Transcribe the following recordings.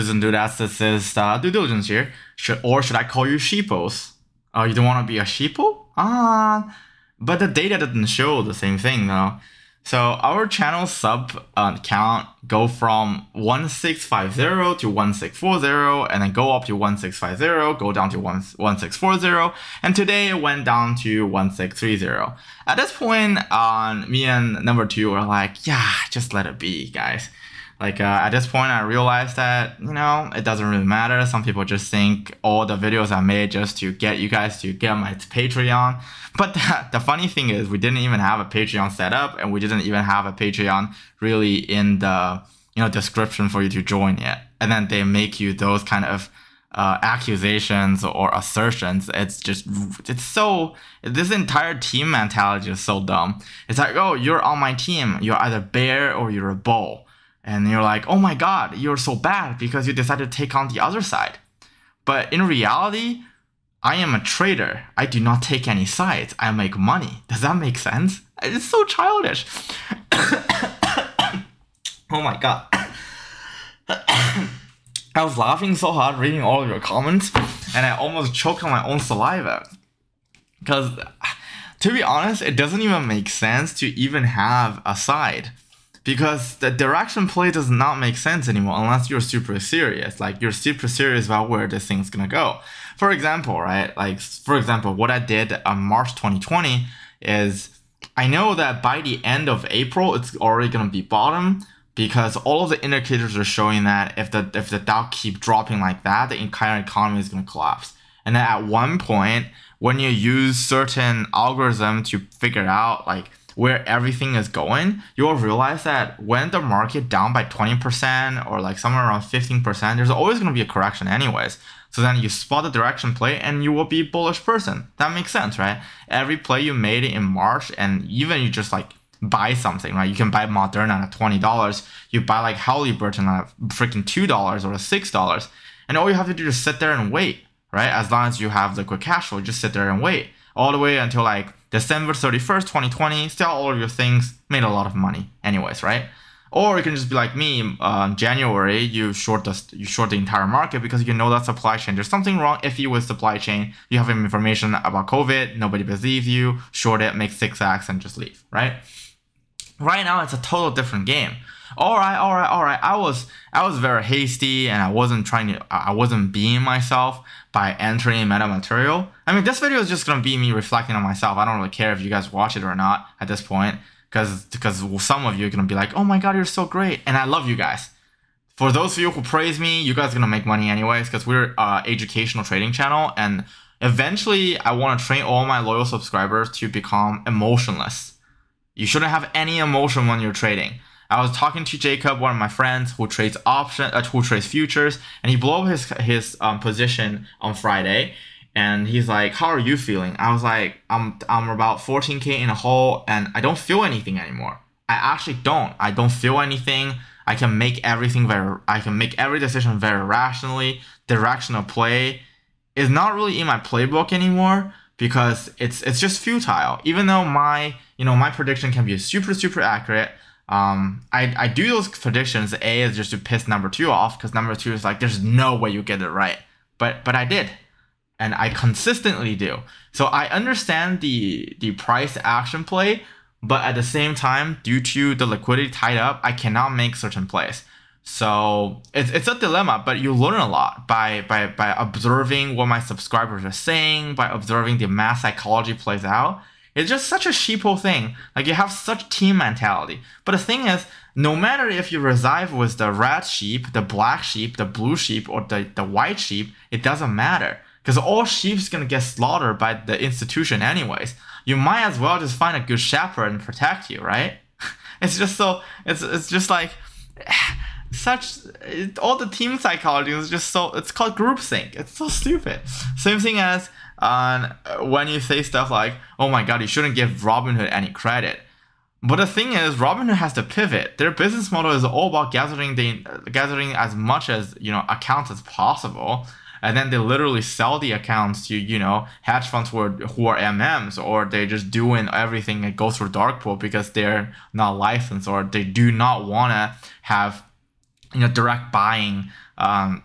Susan Dudastis says uh, due diligence here. Should or should I call you sheepos? Oh, you don't want to be a sheeple? Ah, but the data doesn't show the same thing though. So our channel sub uh, count go from 1650 to 1640 and then go up to 1650, go down to 1640, and today it went down to 1630. At this point, uh, me and number two were like, yeah, just let it be, guys. Like uh, at this point, I realized that you know it doesn't really matter. Some people just think all the videos I made just to get you guys to get my Patreon. But the, the funny thing is, we didn't even have a Patreon set up, and we didn't even have a Patreon really in the you know description for you to join yet. And then they make you those kind of uh, accusations or assertions. It's just it's so this entire team mentality is so dumb. It's like oh you're on my team. You're either bear or you're a bull and you're like, oh my god, you're so bad because you decided to take on the other side. But in reality, I am a trader. I do not take any sides. I make money. Does that make sense? It's so childish. oh my god. I was laughing so hard reading all of your comments, and I almost choked on my own saliva. Because, to be honest, it doesn't even make sense to even have a side because the direction play does not make sense anymore unless you're super serious. Like you're super serious about where this thing's gonna go. For example, right? Like for example, what I did on March 2020 is I know that by the end of April it's already gonna be bottom because all of the indicators are showing that if the if the Dow keep dropping like that, the entire economy is gonna collapse. And then at one point, when you use certain algorithm to figure out like where everything is going, you'll realize that when the market down by 20% or like somewhere around 15%, there's always going to be a correction anyways. So then you spot the direction play and you will be bullish person. That makes sense, right? Every play you made in March and even you just like buy something, right? You can buy Moderna at $20. You buy like Halliburton at freaking $2 or $6. And all you have to do is sit there and wait, right? As long as you have liquid cash flow, just sit there and wait all the way until like December 31st, 2020, sell all of your things, made a lot of money anyways, right? Or you can just be like me, uh, January, you short the you short the entire market because you know that supply chain. There's something wrong if you with supply chain. You have information about COVID, nobody believes you, short it, make six X and just leave, right? Right now it's a total different game. All right, all right, all right. I was I was very hasty and I wasn't trying to I wasn't being myself by entering meta material. I mean, this video is just gonna be me reflecting on myself. I don't really care if you guys watch it or not at this point, because because some of you are gonna be like, oh my god, you're so great, and I love you guys. For those of you who praise me, you guys are gonna make money anyways, because we're uh, educational trading channel, and eventually I want to train all my loyal subscribers to become emotionless. You shouldn't have any emotion when you're trading. I was talking to Jacob, one of my friends who trades option, uh, who trades futures, and he blew up his his um, position on Friday. And he's like, "How are you feeling?" I was like, "I'm I'm about 14k in a hole, and I don't feel anything anymore. I actually don't. I don't feel anything. I can make everything very. I can make every decision very rationally. Directional play is not really in my playbook anymore." because it's it's just futile. Even though my you know my prediction can be super super accurate, um, I, I do those predictions. A is just to piss number two off because number two is like, there's no way you get it right. But but I did, and I consistently do. So I understand the the price action play, but at the same time, due to the liquidity tied up, I cannot make certain plays. So it's, it's a dilemma, but you learn a lot by, by by observing what my subscribers are saying, by observing the mass psychology plays out, it's just such a sheeple thing. Like you have such team mentality. But the thing is, no matter if you reside with the red sheep, the black sheep, the blue sheep, or the, the white sheep, it doesn't matter. Because all sheep's gonna get slaughtered by the institution anyways. You might as well just find a good shepherd and protect you, right? it's just so it's it's just like such it, all the team psychology is just so it's called groupthink. It's so stupid. Same thing as and when you say stuff like, "Oh my God, you shouldn't give Robinhood any credit," but the thing is, Robinhood has to pivot. Their business model is all about gathering the gathering as much as you know accounts as possible, and then they literally sell the accounts to you know hedge funds who are who are MMs, or they're just doing everything and go through dark pool because they're not licensed, or they do not want to have you know direct buying um,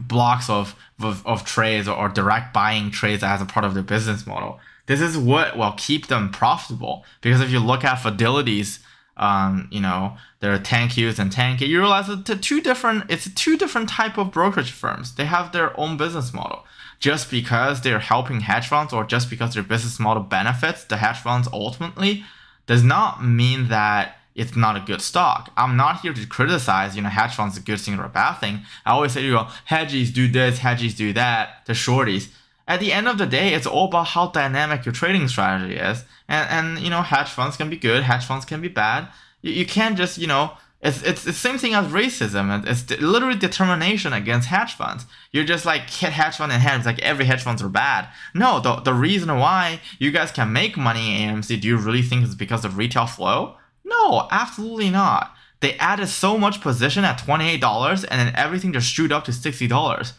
blocks of, of, of trades or, or direct buying trades as a part of their business model. This is what will keep them profitable. Because if you look at Fidelity's, um, you know, there are 10-Qs and 10-K, you realize that two different, it's two different type of brokerage firms. They have their own business model. Just because they're helping hedge funds or just because their business model benefits the hedge funds ultimately does not mean that it's not a good stock. I'm not here to criticize, you know, hedge funds a good thing or a bad thing. I always say, you know, hedges do this, hedges do that, the shorties. At the end of the day, it's all about how dynamic your trading strategy is. And, and you know, hedge funds can be good, hedge funds can be bad. You, you can't just, you know, it's, it's the same thing as racism. It's literally determination against hedge funds. You're just like hit hedge fund and hedge, like every hedge funds are bad. No, the, the reason why you guys can make money in AMC, do you really think it's because of retail flow? No, absolutely not. They added so much position at $28 and then everything just shoot up to $60.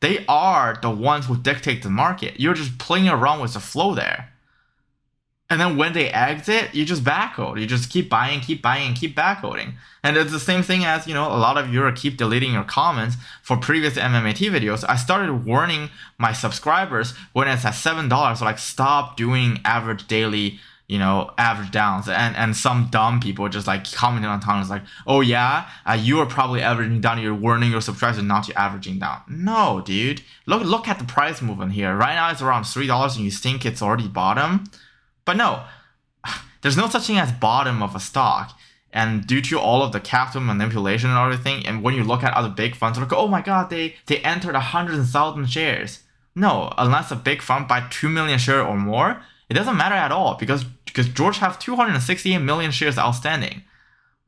They are the ones who dictate the market. You're just playing around with the flow there. And then when they exit, you just bag hold. You just keep buying, keep buying, and keep bagholding. And it's the same thing as, you know, a lot of you are keep deleting your comments for previous MMAT videos. I started warning my subscribers when it's at $7, so like stop doing average daily you know, average downs. And and some dumb people just like commenting on comments like, oh yeah, uh, you are probably averaging down. You're warning your subscribers not to averaging down. No, dude. Look look at the price movement here. Right now it's around three dollars, and you think it's already bottom, but no, there's no such thing as bottom of a stock. And due to all of the capital manipulation and everything, and when you look at other big funds, like, oh my god, they they entered a hundred thousand shares. No, unless a big fund buy two million share or more, it doesn't matter at all because because George have 268 million shares outstanding.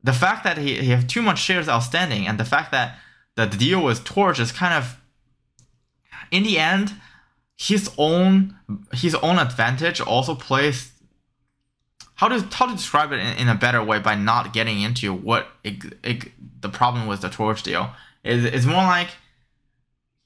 The fact that he, he have too much shares outstanding and the fact that, that the deal with Torch is kind of in the end his own his own advantage also plays how to how to describe it in, in a better way by not getting into what it, it, the problem with the Torch deal is it's more like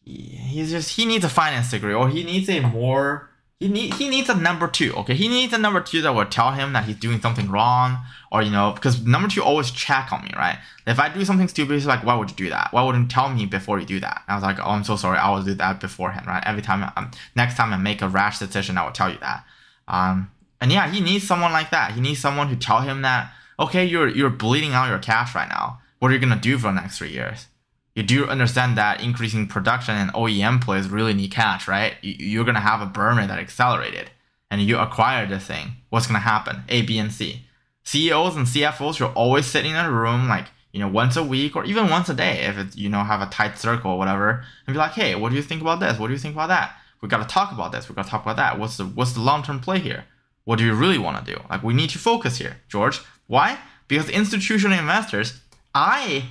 he's just he needs a finance degree or he needs a more he need he needs a number two. Okay, he needs a number two that will tell him that he's doing something wrong, or you know, because number two always check on me, right? If I do something stupid, he's like, "Why would you do that? Why wouldn't you tell me before you do that?" And I was like, "Oh, I'm so sorry. I will do that beforehand, right? Every time, um, next time I make a rash decision, I will tell you that." Um, and yeah, he needs someone like that. He needs someone to tell him that, okay, you're you're bleeding out your cash right now. What are you gonna do for the next three years? You do understand that increasing production and OEM players really need cash, right? You're gonna have a burn rate that accelerated, and you acquire the thing. What's gonna happen? A, B, and C. CEOs and CFOs should always sit in a room like you know once a week or even once a day if it's you know have a tight circle or whatever, and be like, hey, what do you think about this? What do you think about that? We gotta talk about this. We gotta talk about that. What's the what's the long term play here? What do you really want to do? Like we need to focus here, George. Why? Because institutional investors, I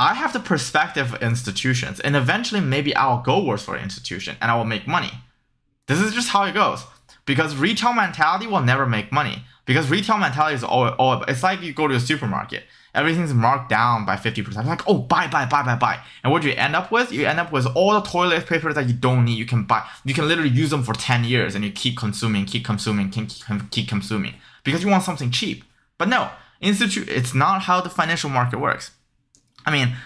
I have the perspective of institutions, and eventually maybe I'll go work for an institution and I will make money. This is just how it goes. Because retail mentality will never make money. Because retail mentality is all, all it's like you go to a supermarket. Everything's marked down by 50%. It's Like, oh, buy, buy, buy, buy, buy. And what do you end up with? You end up with all the toilet paper that you don't need. You can buy. You can literally use them for 10 years and you keep consuming, keep consuming, keep, keep consuming. Because you want something cheap. But no, institute, it's not how the financial market works. I mean,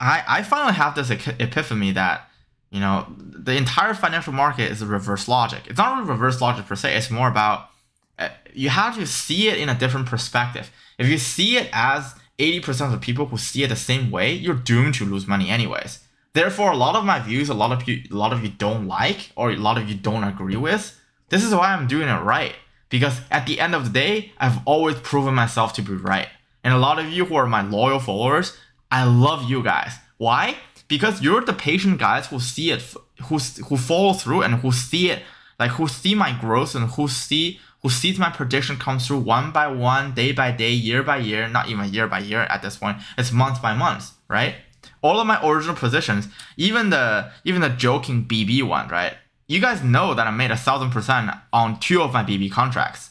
I I finally have this epiphany that you know the entire financial market is a reverse logic. It's not a reverse logic per se. It's more about uh, you have to see it in a different perspective. If you see it as 80% of people who see it the same way, you're doomed to lose money anyways. Therefore, a lot of my views, a lot of you, a lot of you don't like, or a lot of you don't agree with. This is why I'm doing it right. Because at the end of the day, I've always proven myself to be right. And a lot of you who are my loyal followers, I love you guys. Why? Because you're the patient guys who see it, who who follow through and who see it, like who see my growth and who see who sees my prediction come through one by one, day by day, year by year, not even year by year at this point. It's month by month, right? All of my original positions, even the even the joking BB one, right? You guys know that I made a thousand percent on two of my BB contracts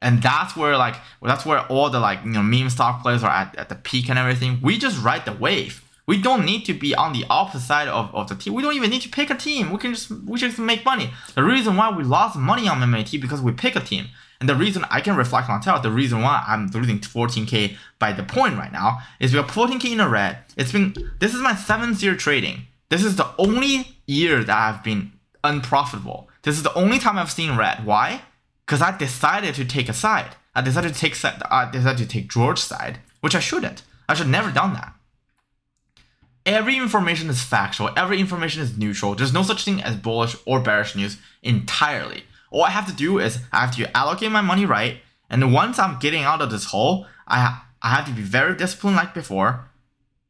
and that's where like that's where all the like you know meme stock players are at, at the peak and everything we just ride the wave We don't need to be on the opposite side of, of the team. We don't even need to pick a team. We can just we just make money. The reason why we lost money on MMAT because we pick a team. And the reason I can reflect on tell the reason why I'm losing 14k by the point right now is we are 14k in a red. It's been this is my seventh year trading. This is the only year that I've been unprofitable. This is the only time I've seen red. Why? Because I decided to take a side. I decided to take side. I decided to take George's side, which I shouldn't. I should never done that. Every information is factual. Every information is neutral. There's no such thing as bullish or bearish news entirely. All I have to do is I have to allocate my money right. And once I'm getting out of this hole, I, I have to be very disciplined like before.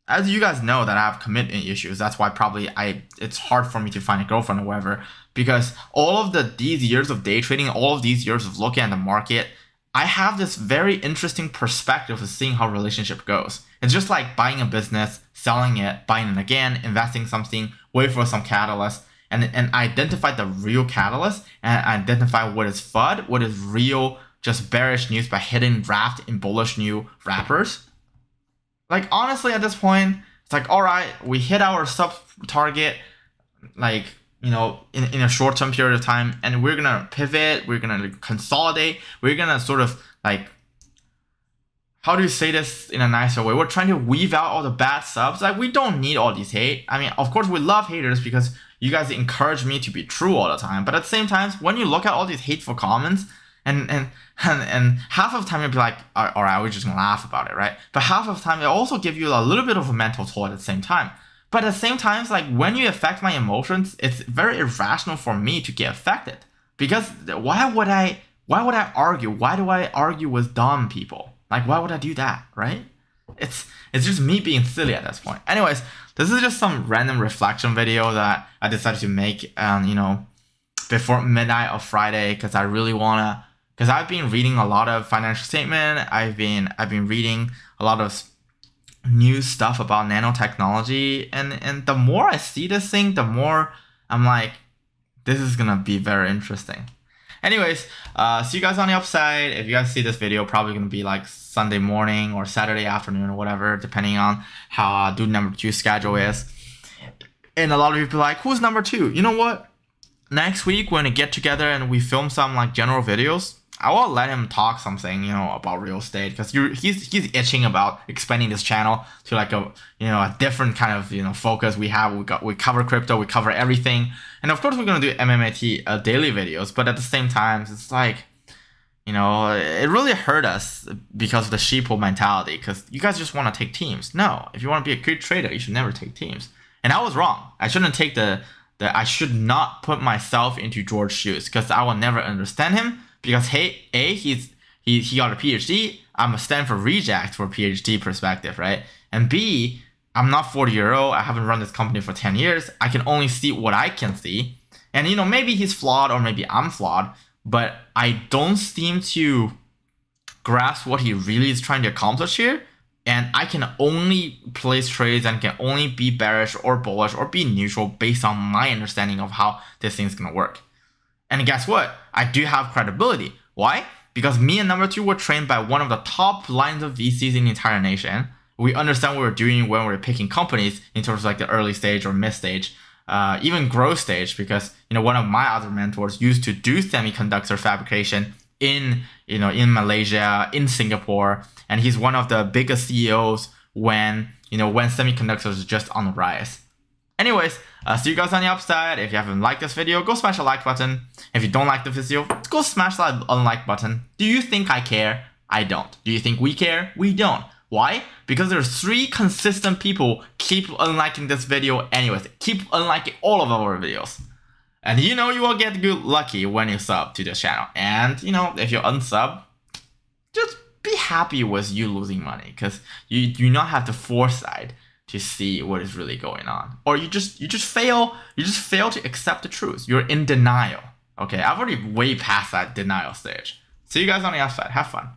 As you guys know that I have commitment issues. That's why probably I it's hard for me to find a girlfriend or whatever. Because all of the these years of day trading, all of these years of looking at the market, I have this very interesting perspective of seeing how relationship goes. It's just like buying a business, selling it, buying it again, investing something, wait for some catalyst and, and identify the real catalyst and identify what is FUD, what is real just bearish news by hitting draft in bullish new wrappers. Like honestly at this point, it's like all right, we hit our sub target like you know in, in a short term period of time and we're gonna pivot, we're gonna consolidate, we're gonna sort of like how do you say this in a nicer way? We're trying to weave out all the bad subs. Like we don't need all these hate. I mean, of course we love haters because you guys encourage me to be true all the time. But at the same time, when you look at all these hateful comments, and and and, and half of the time you'll be like, all right, we're just gonna laugh about it, right? But half of the time it also give you a little bit of a mental toll at the same time. But at the same time, it's like when you affect my emotions, it's very irrational for me to get affected. Because why would I why would I argue? Why do I argue with dumb people? Like why would I do that, right? It's it's just me being silly at this point. Anyways, this is just some random reflection video that I decided to make, um, you know, before midnight of Friday because I really wanna, because I've been reading a lot of financial statement. I've been I've been reading a lot of new stuff about nanotechnology, and and the more I see this thing, the more I'm like, this is gonna be very interesting. Anyways, uh, see you guys on the upside. If you guys see this video, probably gonna be like Sunday morning or Saturday afternoon or whatever, depending on how uh, dude number two schedule is. And a lot of people like, who's number two? You know what? Next week when we get together and we film some like general videos, I will let him talk something, you know, about real estate because he's he's itching about expanding this channel to like a you know a different kind of you know focus we have. We got we cover crypto, we cover everything, and of course we're gonna do MMAT uh, daily videos. But at the same time, it's like you know it really hurt us because of the sheeple mentality. Because you guys just want to take teams. No, if you want to be a good trader, you should never take teams. And I was wrong. I shouldn't take the the I should not put myself into George's shoes because I will never understand him because hey, a he's he he got a PhD. I'm a Stanford reject for PhD perspective, right? And B, I'm not 40 year old. I haven't run this company for 10 years. I can only see what I can see. And you know, maybe he's flawed or maybe I'm flawed, but I don't seem to grasp what he really is trying to accomplish here. And I can only place trades and can only be bearish or bullish or be neutral based on my understanding of how this thing's gonna work. And guess what? I do have credibility. Why? Because me and number two were trained by one of the top lines of VCs in the entire nation. We understand what we're doing when we're picking companies in terms of like the early stage or mid stage, uh, even growth stage. Because you know one of my other mentors used to do semiconductor fabrication in you know in Malaysia, in Singapore, and he's one of the biggest CEOs when you know when semiconductors just on the rise. Anyways, uh, see you guys on the upside. If you haven't liked this video, go smash the like button. If you don't like the video, go smash that unlike button. Do you think I care? I don't. Do you think we care? We don't. Why? Because there's three consistent people keep unliking this video anyways. Keep unliking all of our videos. And you know you will get good lucky when you sub to this channel. And you know, if you unsub, just be happy with you losing money. Because you do not have the foresight to see what is really going on. Or you just you just fail you just fail to accept the truth. You're in denial. Okay i've already way past that denial stage. See you guys on the outside have fun